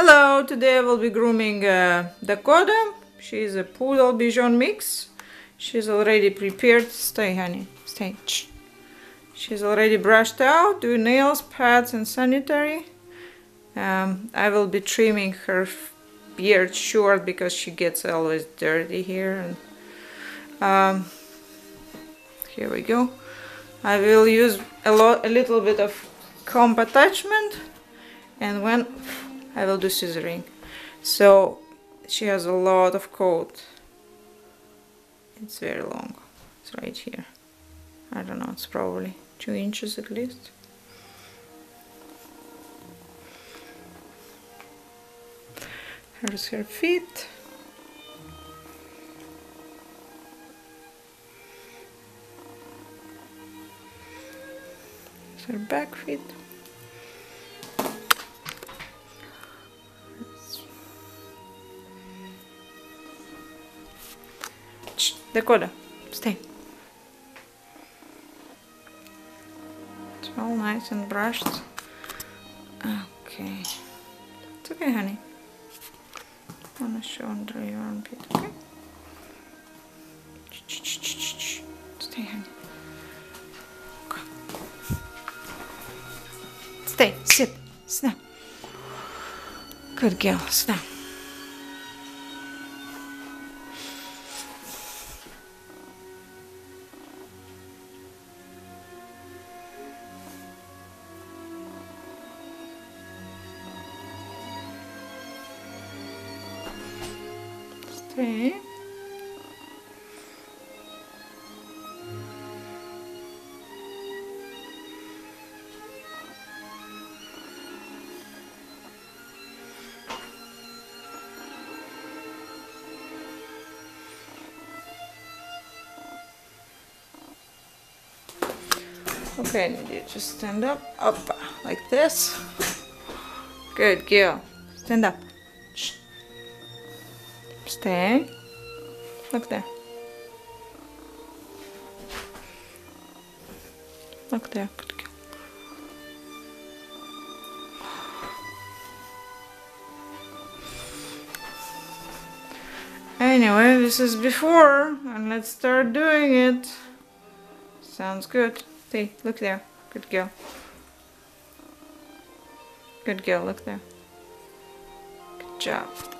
Hello, today I will be grooming uh, Dakota. She is a poodle Bichon mix. She's already prepared. Stay, honey. Stay. She's already brushed out, do nails, pads and sanitary. Um, I will be trimming her beard short because she gets always dirty here. And um, Here we go. I will use a, a little bit of comb attachment and when I will do scissoring. So she has a lot of coat. It's very long. It's right here. I don't know, it's probably two inches at least. Here's her feet. Her back feet. Shh, Dakota, stay. It's all nice and brushed. Okay. It's okay, honey. I wanna show under your armpit, okay? Stay, honey. Stay, sit, down. Good girl, sit Stay. Okay, I need you to stand up, up, like this. Good girl. Stand up. Stay. Look there. Look there. Good girl. Anyway, this is before, and let's start doing it. Sounds good. See, look there. Good girl. Good girl, look there. Good job.